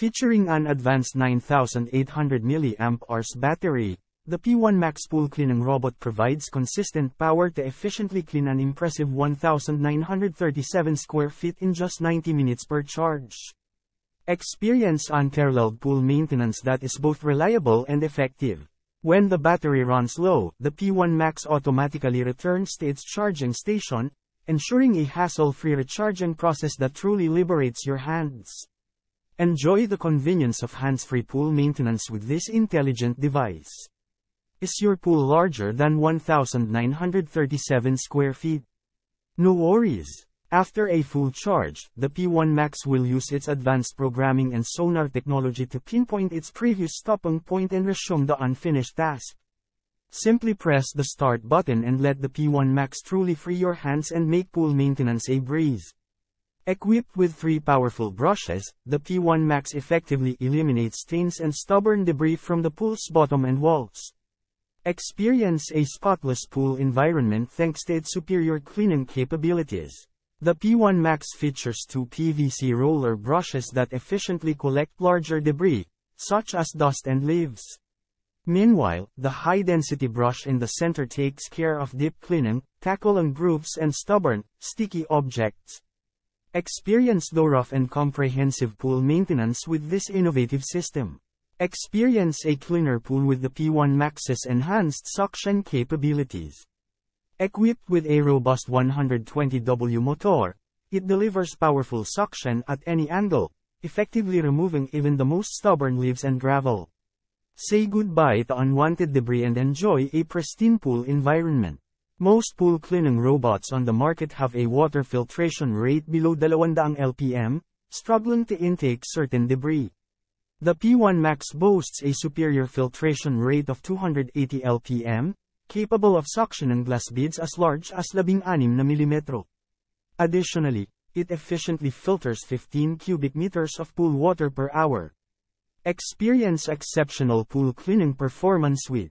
Featuring an advanced 9800 mAh battery, the P1 Max Pool Cleaning Robot provides consistent power to efficiently clean an impressive 1,937 square feet in just 90 minutes per charge. Experience unparalleled pool maintenance that is both reliable and effective. When the battery runs low, the P1 Max automatically returns to its charging station, ensuring a hassle-free recharging process that truly liberates your hands. Enjoy the convenience of hands-free pool maintenance with this intelligent device. Is your pool larger than 1,937 square feet? No worries. After a full charge, the P1 Max will use its advanced programming and sonar technology to pinpoint its previous stopping point and resume the unfinished task. Simply press the start button and let the P1 Max truly free your hands and make pool maintenance a breeze. Equipped with three powerful brushes, the P1 Max effectively eliminates stains and stubborn debris from the pool's bottom and walls. Experience a spotless pool environment thanks to its superior cleaning capabilities. The P1 Max features two PVC roller brushes that efficiently collect larger debris, such as dust and leaves. Meanwhile, the high-density brush in the center takes care of deep cleaning, tackling grooves and stubborn, sticky objects. Experience thorough and comprehensive pool maintenance with this innovative system. Experience a cleaner pool with the P1 Max's enhanced suction capabilities. Equipped with a robust 120W motor, it delivers powerful suction at any angle, effectively removing even the most stubborn leaves and gravel. Say goodbye to unwanted debris and enjoy a pristine pool environment. Most pool cleaning robots on the market have a water filtration rate below 200 LPM, struggling to intake certain debris. The P1 Max boasts a superior filtration rate of 280 LPM, capable of suctioning glass beads as large as 16 na milimetro. Additionally, it efficiently filters 15 cubic meters of pool water per hour. Experience exceptional pool cleaning performance with